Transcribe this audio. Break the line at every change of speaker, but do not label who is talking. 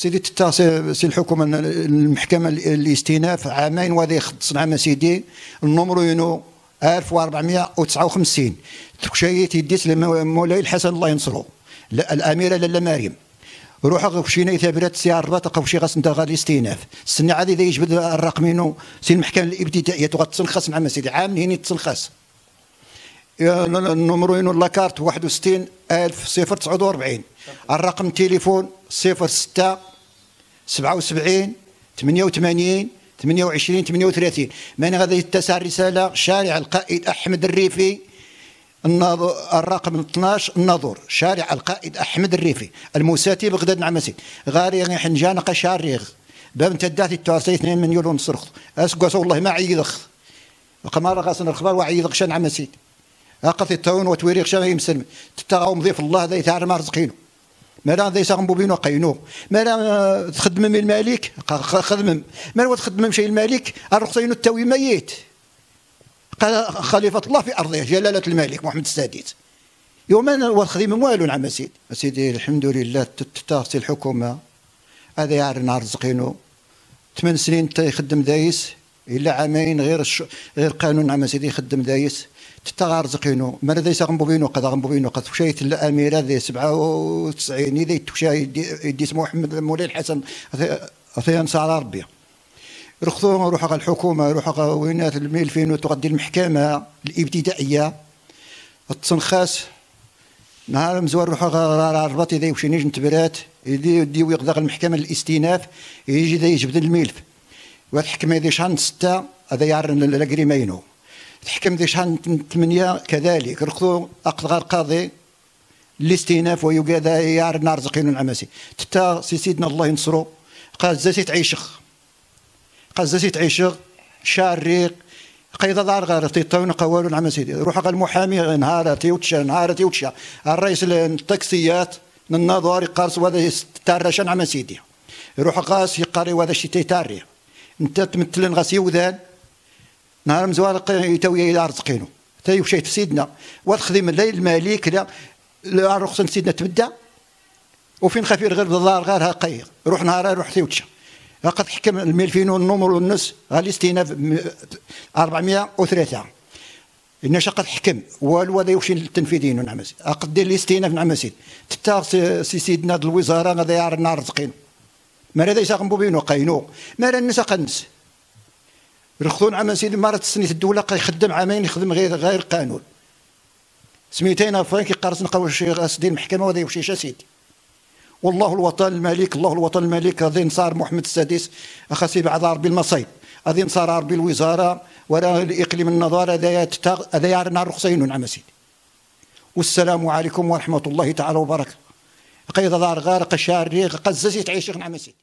سيدي تتا سي الحكومة المحكمة الاستئناف عامين وهذا يخص نعم سيدي. النمرو ينو 1459 تكشايت يديس مولاي الحسن الله ينصرو. لا الأميرة لاله مريم. روح كشينا يثابرات سي الرباط قوشي غاس أنت غادي استئناف السنة عادي يجبد الرقمينو سي المحكمة الإبتدائية تغتسنخس مع سيدي. عام هيني تسنخس ينو لاكارت 61 1000 صفر 49 الرقم تليفون 06 77 88 28 38 من غادي يتسع الرسالة شارع القائد أحمد الريفي. الرقم 12 النظور شارع القائد أحمد الريفي. المساتي بغداد نعمسي غاري حنجان قشاريغ باب تداتي التوارسي 2 مليون ونصرخ اسقس والله ما عيدخ قمار غاسن الخبر وعيدخ شان عمسي اقث التون وتويريخ شان يمسلم. تتغاو مضيف الله ذا يتعر ما رزقينو مالا ذا يساغم بوبينو قينو. مالا تخدم من الملك خدم. مالا تخدم شيء الملك الرخصين التوي ميت. قال خليفة الله في أرضه جلالة الملك محمد السادس. يوما والخديم والو نعم سيدي سيدي الحمد لله تتاغسي الحكومة. هذا يعرنا رزقينو. ثمان سنين يخدم دايس. إلا عامين غير. غير قانون نعم سيدي يخدم دايس. تتاغ رزقينو ما ذي ساغم بوبينو قد غم بوبينو قد فشيت الأميرة ذي سبعة وتسعين إذا تشا يدي اسمه محمد مولاي الحسن أثيان سعر ربي. رخصوا روح الحكومة روح وينات الميل فين تغدي المحكمة الإبتدائية. التنخاس نهار مزور روح رباط إذا وش نيج نتبرات يدي يدي ويقضى المحكمة الاستئناف يجي ذا يجبد الميلف والحكمه ذي شحال ستة هذا يعرن الكريمينو تحكم ذي شحال ثمانيه كذلك. رخصوا أقضى القاضي الاستئناف ويقال يعرن رزقين العماسي. تتا سيدنا الله ينصرو. قال زاسي تعيشخ قزاسي تعيش شاريق قيد دار غير تيطون قوالون عم سيدي روح قال المحامي نهار تيوتشا نهار تيوتشا الرئيس التاكسيات النظار قارس وهذا تارشان عم سيدي يروح قاس يقاري وهذا الشيء تيتاري. انت تمثلن غاس يوذان نهار مزوار يتوي يرزقينو تايو شيء سيدنا والخدم الليل المالك لا رخصة سيدنا تبدأ. وفين خفير غير بالدار غير هاقي روح نهار روح تيوتشا لقد حكم الملفين والنمر والنص غالي استئناف 403 إن قد حكم. والو هذا يوشي التنفيذين نعم قد دير الاستئناف نعم سيد تتا سي سيدنا الوزارة غادي يعرنا رزقين ما هذا يساقم بينو قينو؟ ما الناس قنس رخصون عام سيدي مرة سنيت الدولة يخدم عامين يخدم غير غير قانون. سميتين فرانكي قارس نقاو شي غاسدين المحكمة وهذا يوشي سيدي. والله الوطن الملك الله الوطن الملك هذا نصار محمد السادس أخسي بعد ربي المصيب. هذه نصار ربي الوزارة ولا الإقليم النظارة هذا يعرنا الرخصين نعم سيدي. والسلام عليكم ورحمة الله تعالى وبركاته. قيد دار غارق شاري قززي تعيش نعم سيدي.